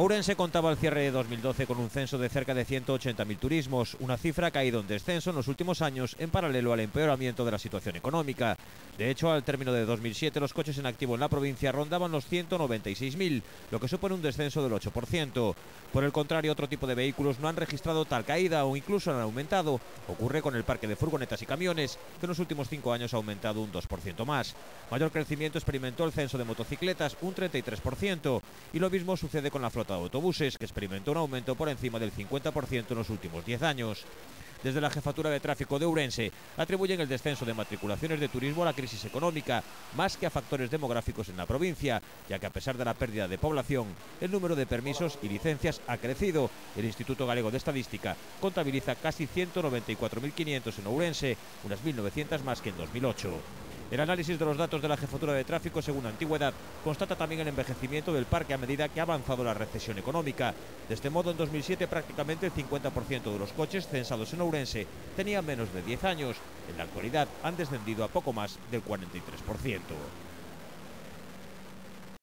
Ourense contaba al cierre de 2012 con un censo de cerca de 180.000 turismos, una cifra ha caído en descenso en los últimos años en paralelo al empeoramiento de la situación económica. De hecho, al término de 2007 los coches en activo en la provincia rondaban los 196.000, lo que supone un descenso del 8%. Por el contrario, otro tipo de vehículos no han registrado tal caída o incluso han aumentado. Ocurre con el parque de furgonetas y camiones, que en los últimos cinco años ha aumentado un 2% más. Mayor crecimiento experimentó el censo de motocicletas, un 33%, y lo mismo sucede con la flota de autobuses, que experimentó un aumento por encima del 50% en los últimos 10 años. Desde la Jefatura de Tráfico de Ourense atribuyen el descenso de matriculaciones de turismo a la crisis económica, más que a factores demográficos en la provincia, ya que a pesar de la pérdida de población, el número de permisos y licencias ha crecido. El Instituto Galego de Estadística contabiliza casi 194.500 en Ourense, unas 1.900 más que en 2008. El análisis de los datos de la jefatura de tráfico según antigüedad constata también el envejecimiento del parque a medida que ha avanzado la recesión económica. De este modo, en 2007 prácticamente el 50% de los coches censados en Ourense tenían menos de 10 años. En la actualidad han descendido a poco más del 43%.